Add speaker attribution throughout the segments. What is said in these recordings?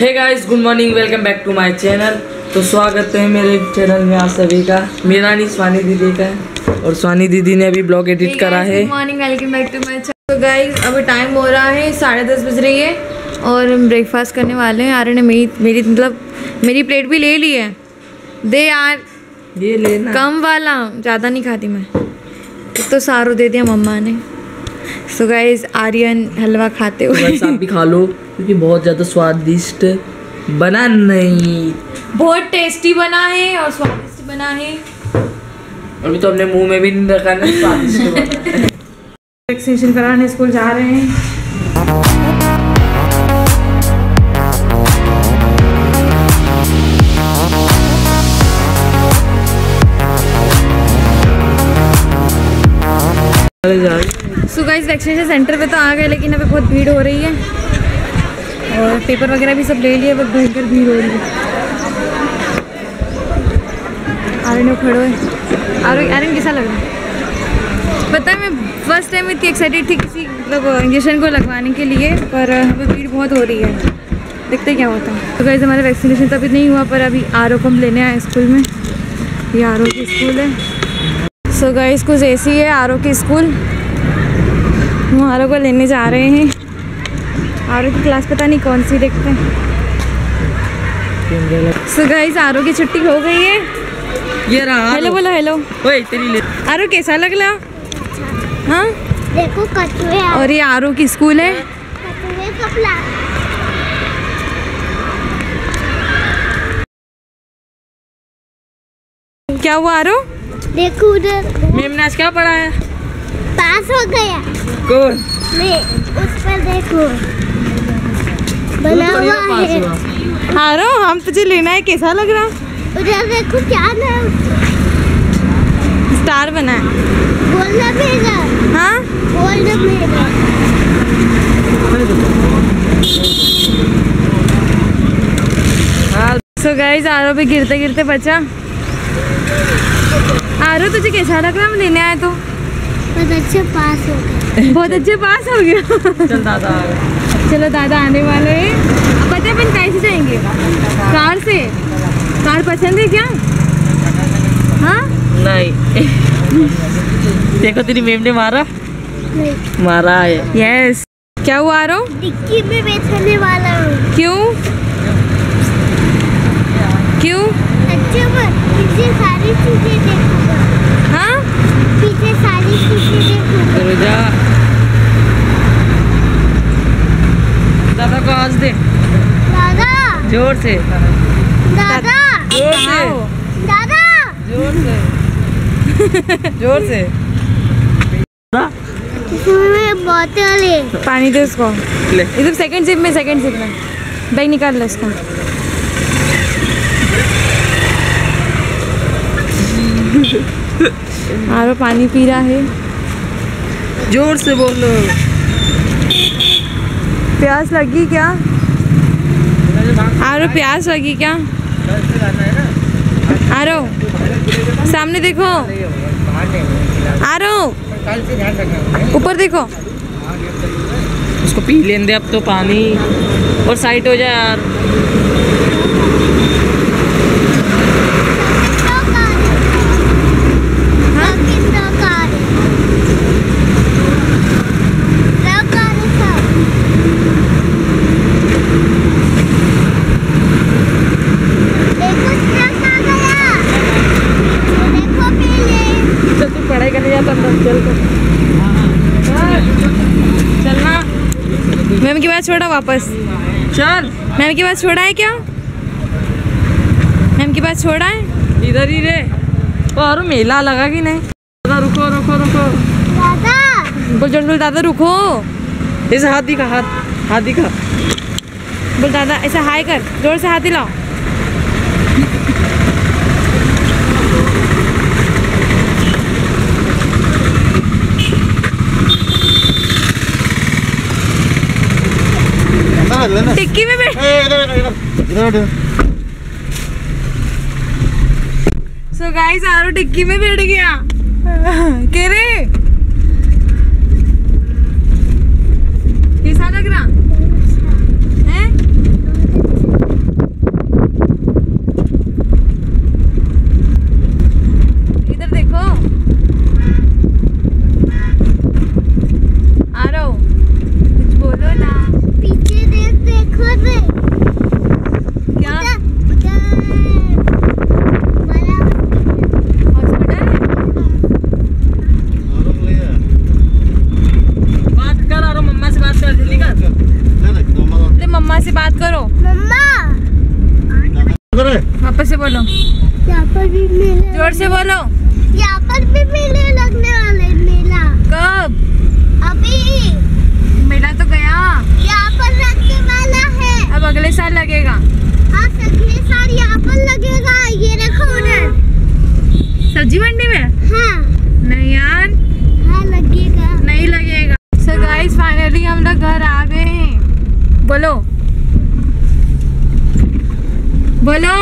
Speaker 1: Hey guys good morning welcome back to my channel तो स्वागत है मेरे चैनल में आप सभी का। मेरा नहीं स्वानी दीदी का है और स्वानी दीदी ने अभी ब्लॉग एडिट hey करा है।
Speaker 2: Good morning welcome back to my channel तो गाइस अभी टाइम हो रहा है साढ़े दस बज रही है और हम ब्रेकफास्ट करने वाले हैं। आर्य ने मेरी मेरी मतलब मेरी प्लेट भी ले ली है। दे यार
Speaker 1: ये लेना।
Speaker 2: कम वाला ज़्यादा नहीं खाती मैं। एक तो सारो दे दिया मम्मा ने। सो गाइस आर्यन हलवा खाते
Speaker 1: तो
Speaker 2: हुए
Speaker 1: आप भी खा लो क्योंकि बहुत ज़्यादा स्वादिष्ट बना नहीं।
Speaker 2: बहुत टेस्टी बना है और स्वादिष्ट बना है।
Speaker 1: अभी तो अपने मुँह में भी नहीं रखा ना स्वादिष्ट
Speaker 2: वैक्सीनेशन कराने स्कूल जा रहे हैं। गाइस वैक्सीनेशन सेंटर पे तो आ गए, लेकिन अभी बहुत भीड़ हो रही है। और पेपर वगैरह भी सब ले लिए बट भयंकर भीड़ हो रही है। आर्यन खड़ो है आर्यन आर्यन कैसा लग रहा है? पता है, मैं फ़र्स्ट टाइम इतनी एक्साइटेड थी किसी मतलब इंजेक्शन को लगवाने के लिए, पर अभी भीड़ बहुत हो रही है। देखते क्या होता है। तो गाइस हमारा वैक्सीनेशन तो अभी नहीं हुआ, पर अभी आर को हम लेने आए स्कूल में। ये आर की स्कूल है। सो so गाइस कुछ ऐसी है आर की स्कूल। हम आर को लेने जा रहे हैं। आर की क्लास पता नहीं कौन सी देखते हैं। सो गाइस आर की छुट्टी हो गई है।
Speaker 1: ये रहा
Speaker 2: हेलो बोलो हेलो
Speaker 1: ओए तेरी ले
Speaker 2: आरो कैसा लग रहा हाँ?
Speaker 3: देखो कछुए
Speaker 2: और ये आरो की स्कूल है।
Speaker 3: कछुए का प्लान
Speaker 2: क्या हुआ आरो?
Speaker 3: देखो उधर।
Speaker 1: मैम ने आज क्या पढ़ाया?
Speaker 3: पास हो गया।
Speaker 1: कौन?
Speaker 3: मैं उस पर देखो। बना हुआ है।
Speaker 1: हुआ।
Speaker 2: आरो हम तुझे लेना है कैसा लग रहा?
Speaker 3: उधर देखो क्या नाम
Speaker 2: स्टार बना है।
Speaker 3: बोलना मेरा।
Speaker 2: हाँ?
Speaker 3: बोलना मेरा।
Speaker 1: हाँ।
Speaker 2: सो गाइस आरो भी गिरते गिरते बचा। आरो तुझे कैसा लग रहा? हम लेने आए तो।
Speaker 3: बहुत अच्छे पास हो गए।
Speaker 2: बहुत अच्छे पास हो गया
Speaker 1: चल दादा आ गए।
Speaker 2: चलो दादा आने वाले हैं। अब पता है अपन कैसे जाएँगे? कार से? कार पसंद है क्या? हाँ?
Speaker 1: नहीं। देखो तेरी मेम ने मारा?
Speaker 3: नहीं।
Speaker 1: मारा है।
Speaker 2: यस क्या हुआ आरो?
Speaker 3: डिक्की में बैठने वाला हूँ।
Speaker 2: क्यों? क्यों?
Speaker 3: अच्छे सारी चीज़ें देखूँगा। पीछे सारी चीज़ें
Speaker 1: जा दादा को आज दे।
Speaker 3: दादा।
Speaker 1: ज़ोर से।
Speaker 3: दादा।
Speaker 1: ज़ोर से।
Speaker 3: दादा।
Speaker 1: ज़ोर से। ज़ोर से।
Speaker 3: बोतल है।
Speaker 2: पानी दे उसको।
Speaker 1: ले।
Speaker 2: इधर सेकंड जिप में सेकंड जिप में। बैग निकाल लो इसका आरो पानी पी रहा है।
Speaker 1: ज़ोर से बोलो।
Speaker 2: प्यास लगी क्या? आरो प्यास लगी क्या? आरो सामने देखो। आरो ऊपर देखो।
Speaker 1: उसको पी लेने दे अब तो पानी। और साइड हो जाए यार
Speaker 2: हाँ चल तू पढ़ाई करने जाता अंदर चल कर चलना मैम की बात छोड़ा वापस।
Speaker 1: चल।
Speaker 2: मैम के पास छोड़ा है क्या? मैम के पास छोड़ा है?
Speaker 1: इधर ही रे और मेला लगा कि नहीं? दादा रुको रुको रुको। दादा।
Speaker 2: बोल ज़ोर बोल दादा रुको।
Speaker 1: इस हाथी का हाथ हाथी का।
Speaker 2: बोल दादा ऐसा हाई कर। ज़ोर से हाथी हिलाओ टिक्की में बैठ सो गाइस आरो टिक्की में बैठ गया। के रे कैसा लग रहा है
Speaker 3: भी मेले
Speaker 2: ज़ोर से बोलो
Speaker 3: यहाँ पर भी मेले लगने वाले मेला
Speaker 2: कब
Speaker 3: अभी
Speaker 2: मेला तो गया
Speaker 3: यहाँ पर लगने वाला है
Speaker 2: अब अगले साल लगेगा
Speaker 3: हाँ अगले साल यहाँ पर लगेगा ये देखो उधर
Speaker 2: सब्ज़ी मंडी में
Speaker 3: हाँ
Speaker 2: नहीं यार
Speaker 3: हाँ लगेगा
Speaker 2: नहीं लगेगा सो गाइस फाइनली हम लोग घर आ गए हैं बोलो बोलो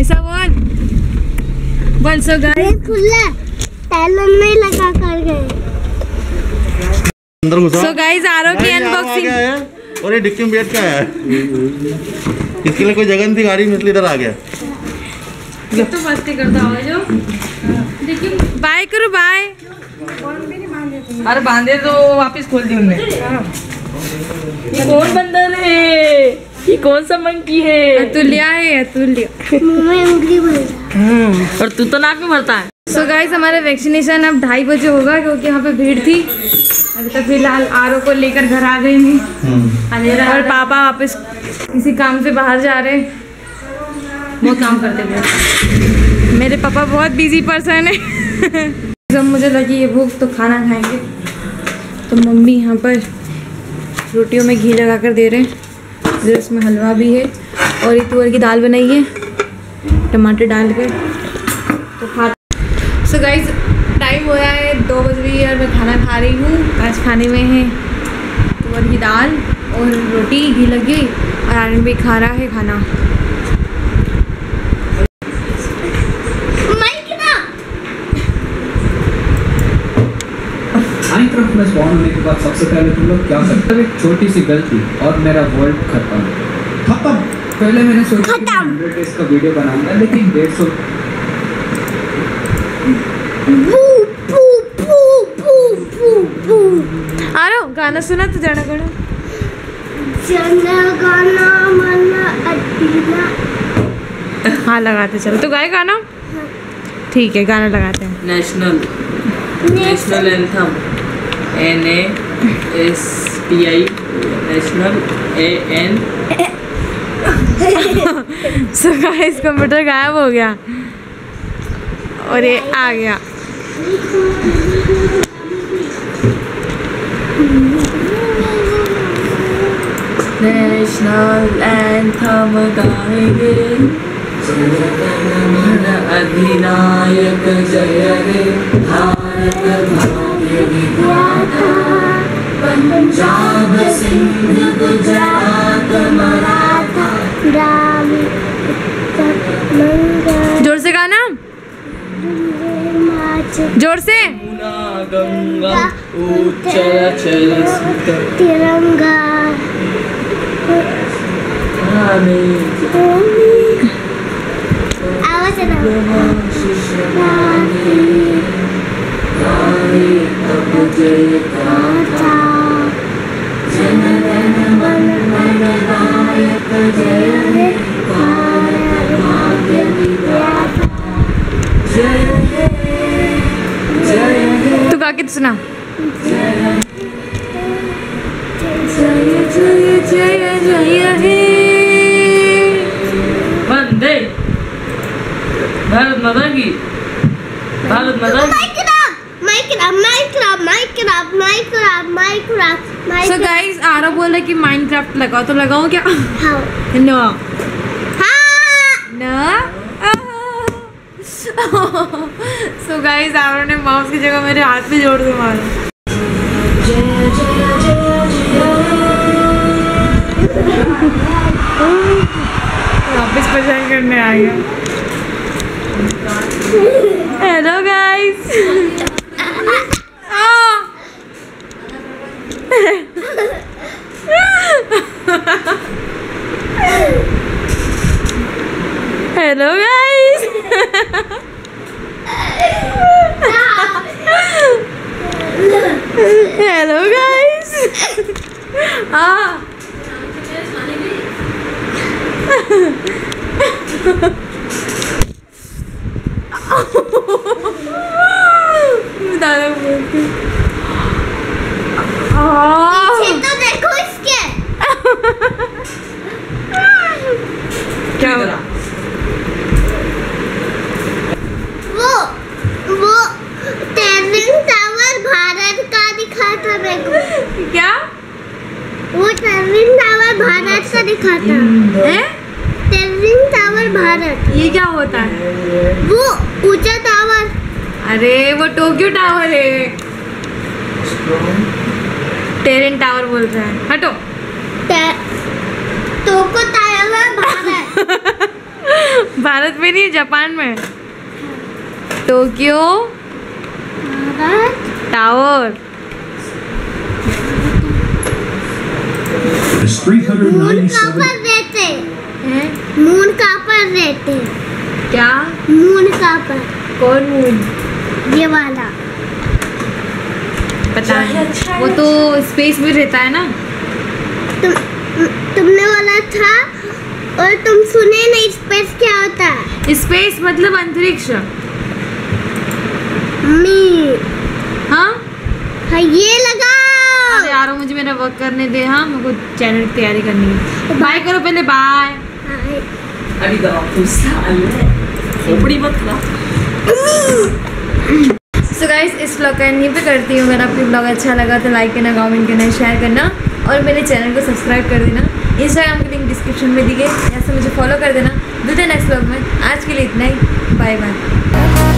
Speaker 2: ऐसा बोल बोल सो गाइस
Speaker 3: ये खुला में लगा कर गए।
Speaker 4: अंदर घुसा।
Speaker 2: सो गाइस आरो की अनबॉक्सिंग
Speaker 4: और ये डिक्की में बैठ का है। इसके लिए कोई जगह नहीं थी गाड़ी में इसलिए इधर आ गया।
Speaker 2: तो मस्ती करता हो जो। बाय करो बाय
Speaker 1: अरे बांधे तो वापस खोल दी उनने। ये कौन बंदर है? ये कौन सा मंकी है?
Speaker 2: अतुल्या है अतुल्या।
Speaker 3: मुँह में उंगली
Speaker 1: हम्म, और तू तो नाक में भरता है।
Speaker 2: सो so गाइस हमारा वैक्सीनेशन अब ढाई बजे होगा क्योंकि यहाँ पे भीड़ थी। अभी तक फ़िलहाल आरो को लेकर घर आ गई हैं। अंधेरा और पापा वापस किसी काम से बाहर जा रहे हैं। बहुत काम करते हैं मेरे पापा बहुत बिज़ी पर्सन है। जब मुझे लगी ये भूख तो खाना खाएँगे। तो मम्मी यहाँ पर रोटियों में घी लगा कर दे रहे हैं। इसमें हलवा भी है और ये तुअर की दाल बनाई है। टमाटर डाल के तो खा सो गाइज़ टाइम हो रहा है दो बज रही है और मैं खाना खा रही हूँ। आज खाने में है तुअर की दाल और रोटी घी लगी और आर्यन भी खा रहा है खाना।
Speaker 3: माइक ना
Speaker 5: आई तरफ़ में स्पॉन होने के बाद सबसे पहले तुम लोग क्या करते हो? एक छोटी सी गलती और मेरा वर्ल्ड खत्म। खत्म। पहले मैंने सोचा कि हंड्रेड डेज़ का वीडियो बनाऊँगा लेकिन डेढ़ सौ
Speaker 3: बू बू बू बू बू बू
Speaker 2: आ रहा गाना सुना तो जाना करो
Speaker 3: गाना मना
Speaker 2: हाँ लगाते चलो। तो गाए गाना? ठीक है गाना लगाते हैं।
Speaker 1: National national anthem N A S T I national A N
Speaker 2: so guys computer गायब हो गया। और ये आ गया।
Speaker 1: नेशनल एंथम गाएँगे। अधिनायक जय रे। भारत भाग्य विधाता पंजाब सिंध गुजरात मराठा।
Speaker 2: ज़ोर से गाना। ज़ोर से।
Speaker 1: गंगा चल
Speaker 3: तिरंगा। आवाज़
Speaker 2: तू गा के तो सुना
Speaker 1: वंदे भारत माता की भारत माता की
Speaker 2: सो. गाइस आरव बोला कि माइनक्राफ्ट लगाओ तो लगाओ क्या? नो
Speaker 3: हाँ
Speaker 2: ना सो गाइस आरव ने माउस की जगह मेरे हाथ में जोड़ दो मारा वापस परेशान करने आ गया। Hello guys hello guys hello guys हाँ दादा बोलती
Speaker 3: ये तो देखो इसके
Speaker 2: क्या
Speaker 1: इधर आ।
Speaker 3: टेरिन टावर भारत का दिखा था
Speaker 2: हैं?
Speaker 3: टेरिन टावर भारत
Speaker 2: ये क्या होता है
Speaker 3: वो ऊँचा टावर
Speaker 2: अरे वो टोक्यो टावर है। टेरेन टावर बोल रहे हैं। हटो।
Speaker 3: टोको टावर भारत।
Speaker 2: भारत में नहीं जापान में। Tokyo tower.
Speaker 3: मून का
Speaker 5: 397
Speaker 3: पर रहते?
Speaker 2: हैं?
Speaker 3: मून का पर रहते?
Speaker 2: क्या?
Speaker 3: मून का पर?
Speaker 2: कौन मून?
Speaker 3: ये वाला।
Speaker 2: पता नहीं। वो तो स्पेस में रहता है ना।
Speaker 3: तुम तुमने बोला था और तुम सुने नहीं स्पेस क्या होता है।
Speaker 2: स्पेस मतलब अंतरिक्ष।
Speaker 3: मी।
Speaker 2: हाँ?
Speaker 3: हाँ ये लगा
Speaker 2: अरे यार मुझे मेरा वर्क करने दे। हाँ मेरे को चैनल की तैयारी करनी है। बाय करो पहले बाय
Speaker 1: अभी दवा खोपड़ी मत खा
Speaker 2: सो गाइस इस ब्लॉग का यहीं पे करती हूँ। अगर आपको ब्लॉग अच्छा लगा तो लाइक करना कमेंट करना शेयर करना और मेरे चैनल को सब्सक्राइब कर देना। इंस्टाग्राम के लिंक डिस्क्रिप्शन में दी गई। ऐसे मुझे फॉलो कर देना। मिलते हैं नेक्स्ट ब्लॉग में। आज के लिए इतना ही। Bye bye